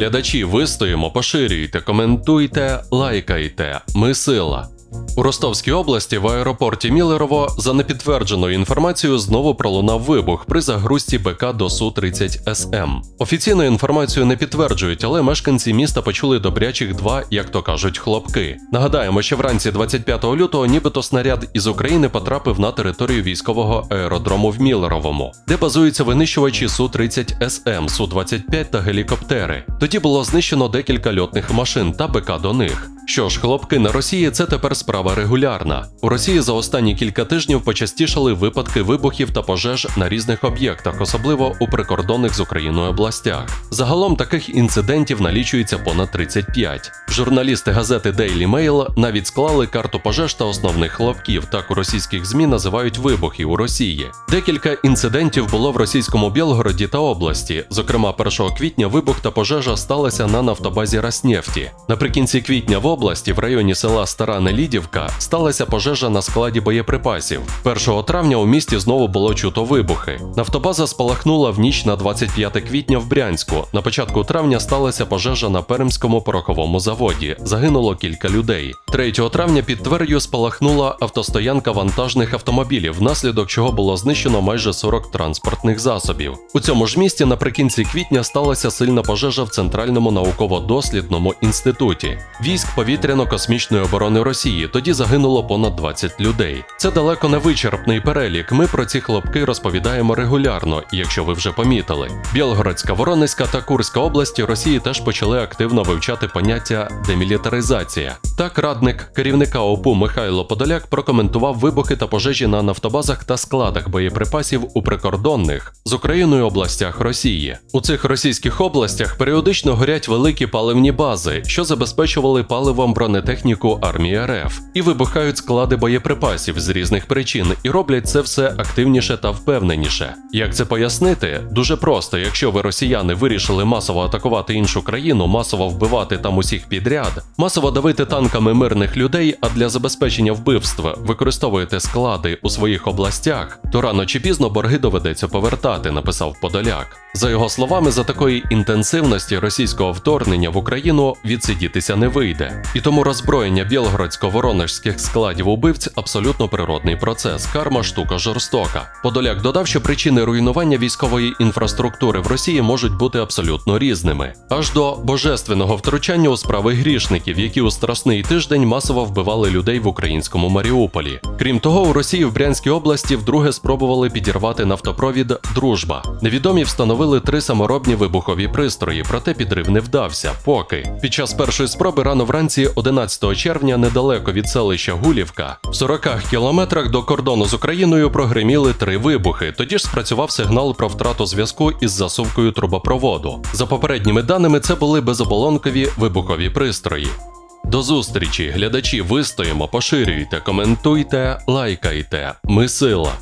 Глядачі, вистоїмо, поширюйте, коментуйте, лайкайте. Ми сила. У Ростовській області в аеропорті Мілерово за непідтвердженою інформацією знову пролунав вибух при загрузці БК до Су-30 СМ. Офіційну інформацію не підтверджують, але мешканці міста почули добрячих два, як то кажуть, хлопки. Нагадаємо, що вранці 25 лютого нібито снаряд із України потрапив на територію військового аеродрому в Мілеровому, де базуються винищувачі Су-30 СМ, Су-25 та гелікоптери. Тоді було знищено декілька льотних машин та БК до них. Що ж, хлопки на Росії це тепер справа регулярна. У Росії за останні кілька тижнів почастішали випадки вибухів та пожеж на різних об'єктах, особливо у прикордонних з Україною областях. Загалом таких інцидентів налічується понад 35. Журналісти газети Daily Mail навіть склали карту пожеж та основних хлопків. Так у російських змі називають вибухи у Росії. Декілька інцидентів було в російському Білгороді та області. Зокрема, 1 квітня вибух та пожежа сталася на нафтобазі Роснефті. Наприкінці квітня в області, в районі села Стара Нелідівка, сталася пожежа на складі боєприпасів. 1 травня у місті знову було чуто вибухи. Нафтобаза спалахнула в ніч на 25 квітня в Брянську. На початку травня сталася пожежа на Пермському пороховому заводі. Загинуло кілька людей. 3 травня під Твер'ю спалахнула автостоянка вантажних автомобілів, внаслідок чого було знищено майже 40 транспортних засобів. У цьому ж місті наприкінці квітня сталася сильна пожежа в Центральному науково-дослідному інституті. Військ повітряно-космічної оборони Росії. Тоді загинуло понад 20 людей. Це далеко не вичерпний перелік. Ми про ці хлопки розповідаємо регулярно, якщо ви вже помітили. Білгородська, Воронезька та Курська області Росії теж почали активно вивчати поняття демілітаризація. Так, радник керівника ОПУ Михайло Подоляк прокоментував вибухи та пожежі на нафтобазах та складах боєприпасів у прикордонних з Україною областях Росії. У цих російських областях періодично горять великі паливні бази, що забезпечували паливом бронетехніку армії РФ, і вибухають склади боєприпасів з різних причин і роблять це все активніше та впевненіше. Як це пояснити? Дуже просто, якщо ви росіяни вирішили масово атакувати іншу країну, масово вбивати там усіх підряд, масово давити танками мирних людей, а для забезпечення вбивства використовуєте склади у своїх областях, то рано чи пізно борги доведеться повертати, написав Подоляк. За його словами, за такої інтенсивності російського вторгнення в Україну відсидітися не вийде. І тому роззброєння білгородсько-воронежських складів убивць абсолютно природний процес. Карма штука жорстока. Подоляк додав, що причини руйнування військової інфраструктури в Росії можуть бути абсолютно різними, аж до божественного втручання у справи грішників, які у страсний тиждень масово вбивали людей в українському Маріуполі. Крім того, у Росії в Брянській області вдруге спробували підірвати нафтопровід Дружба. Невідомі встановили три саморобні вибухові пристрої, проте підрив не вдався. Поки під час першої спроби рано вранці 11 червня, недалеко від селища Гулівка, в 40 кілометрах до кордону з Україною прогриміли три вибухи. Тоді ж спрацював сигнал про втрату зв'язку із засувкою трубопроводу. За попередніми даними, це були безоболонкові вибухові пристрої. До зустрічі, глядачі, вистоїмо, поширюйте, коментуйте, лайкайте. Ми сила.